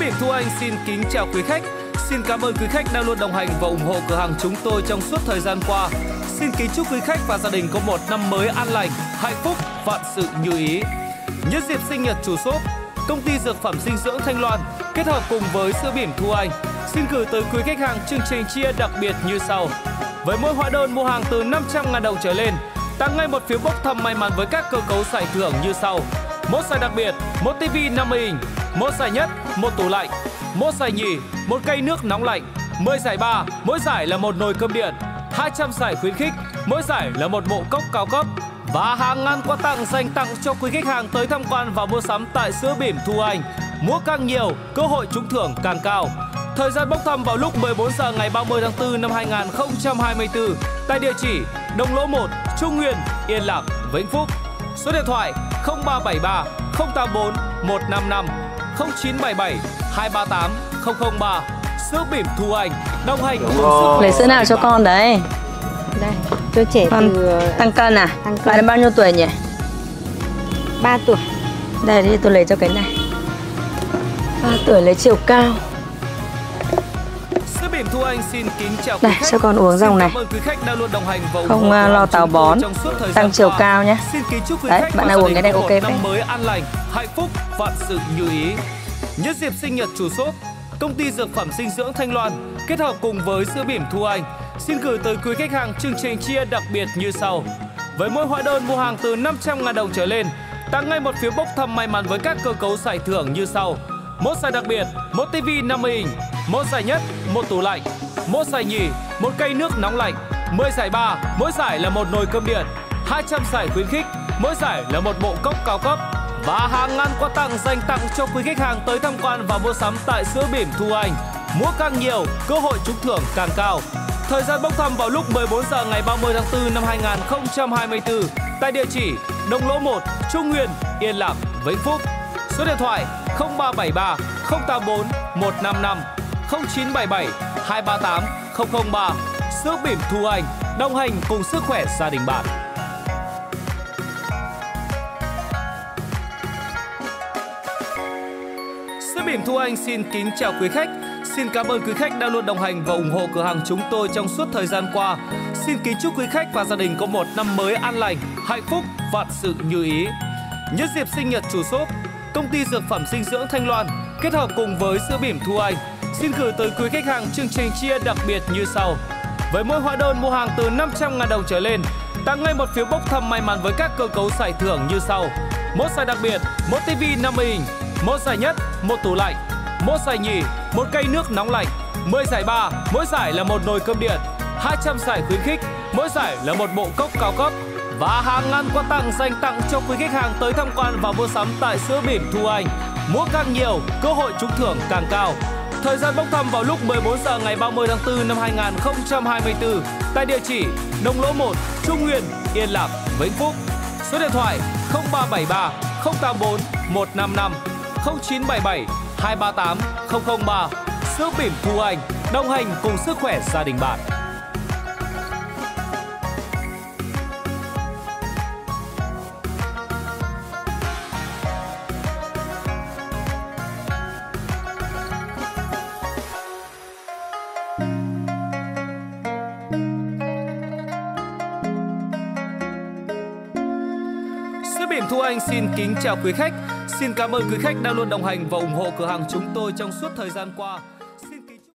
Biển Thu Anh xin kính chào quý khách. Xin cảm ơn quý khách đã luôn đồng hành và ủng hộ cửa hàng chúng tôi trong suốt thời gian qua. Xin kính chúc quý khách và gia đình có một năm mới an lành, hạnh phúc, vạn sự như ý. Nhân dịp sinh nhật chủ shop, công ty dược phẩm dinh dưỡng Thanh Loan kết hợp cùng với sữa biển Thu Anh xin gửi tới quý khách hàng chương trình chia đặc biệt như sau. Với mỗi hóa đơn mua hàng từ 500.000 đồng trở lên, tặng ngay một phiếu bốc thăm may mắn với các cơ cấu giải thưởng như sau. Một giải đặc biệt, một TV 50 inch, một giải nhất, một tủ lạnh, một giải nhì, một cây nước nóng lạnh, 10 giải ba, mỗi giải là một nồi cơm điện, 200 giải khuyến khích, mỗi giải là một bộ cốc cao cấp và hàng ngàn quà tặng dành tặng cho quý khách hàng tới tham quan và mua sắm tại sữa bỉm Thu Anh. Mua càng nhiều, cơ hội trúng thưởng càng cao. Thời gian bốc thăm vào lúc 14 giờ ngày 30 tháng 4 năm 2024 tại địa chỉ Đồng Lỗ 1, Trung Nguyên, Yên Lạc, Vĩnh Phúc. Số điện thoại 0373 084 155 0977 238 003. Sữa bỉm Thu Anh đồng hành cùng Lấy sữa nào cho con đấy? Đây, cho trẻ Con từ tăng cân à? Tăng cân. Bạn bao nhiêu tuổi nhỉ? 3 tuổi. Đây đi tôi lấy cho cái này 3 tuổi lấy chiều cao bỉm Thu Anh xin kính chào Đây, cho con uống dòng này. Không, cửa lo táo bón, tăng chiều cao nhé. Đấy, bạn nào uống cái này ok phết. năm mới an lành, hạnh phúc, vạn sự như ý. Nhân dịp sinh nhật chủ shop, công ty dược phẩm dinh dưỡng Thanh Loan kết hợp cùng với sữa bỉm Thu Anh xin gửi tới quý khách hàng chương trình chia đặc biệt như sau. Với mỗi hóa đơn mua hàng từ 500.000 đồng trở lên, tặng ngay một phiếu bốc thăm may mắn với các cơ cấu giải thưởng như sau. Một giải đặc biệt, một TV 50 inch, một giải nhất, một tủ lạnh, một giải nhì, một cây nước nóng lạnh, 10 giải ba, mỗi giải là một nồi cơm điện, 200 giải khuyến khích, mỗi giải là một bộ cốc cao cấp và hàng ngàn quà tặng dành tặng cho quý khách hàng tới tham quan và mua sắm tại sữa bỉm Thu Anh. Mua càng nhiều, cơ hội trúng thưởng càng cao. Thời gian bốc thăm vào lúc 14 giờ ngày 30 tháng 4 năm 2024 tại địa chỉ Đồng Lỗ 1, Trung Nguyên, Yên Lạc, Vĩnh Phúc. Số điện thoại 0373 084 155 0977 238 003. Sữa bỉm Thu Anh đồng hành cùng sức khỏe gia đình bạn. Sữa bỉm Thu Anh xin kính chào quý khách. Xin cảm ơn quý khách đã luôn đồng hành và ủng hộ cửa hàng chúng tôi trong suốt thời gian qua. Xin kính chúc quý khách và gia đình có một năm mới an lành, hạnh phúc, vạn sự như ý. Nhân dịp sinh nhật chủ shop, công ty dược phẩm dinh dưỡng Thanh Loan kết hợp cùng với sữa bỉm Thu Anh xin gửi tới quý khách hàng chương trình chia đặc biệt như sau. Với mỗi hóa đơn mua hàng từ 500.000 đồng trở lên, tặng ngay một phiếu bốc thăm may mắn với các cơ cấu giải thưởng như sau. Một giải đặc biệt, một TV 50 inch, một giải nhất, một tủ lạnh, một giải nhì, một cây nước nóng lạnh, 10 giải ba, mỗi giải là một nồi cơm điện, 200 giải khuyến khích, mỗi giải là một bộ cốc cao cấp và hàng ngàn quà tặng dành tặng cho quý khách hàng tới tham quan và mua sắm tại sữa bỉm Thu Anh. Mua càng nhiều, cơ hội trúng thưởng càng cao. Thời gian bốc thăm vào lúc 14 giờ ngày 30 tháng 4 năm 2024 tại địa chỉ Đông Lỗ 1, Trung Nguyên, Yên Lạc, Vĩnh Phúc. Số điện thoại 0373 084 155 0977 238 003. Sữa bỉm Thu Anh đồng hành cùng sức khỏe gia đình bạn. Sữa bỉm Thu Anh xin kính chào quý khách. Xin cảm ơn quý khách đã luôn đồng hành và ủng hộ cửa hàng chúng tôi trong suốt thời gian qua.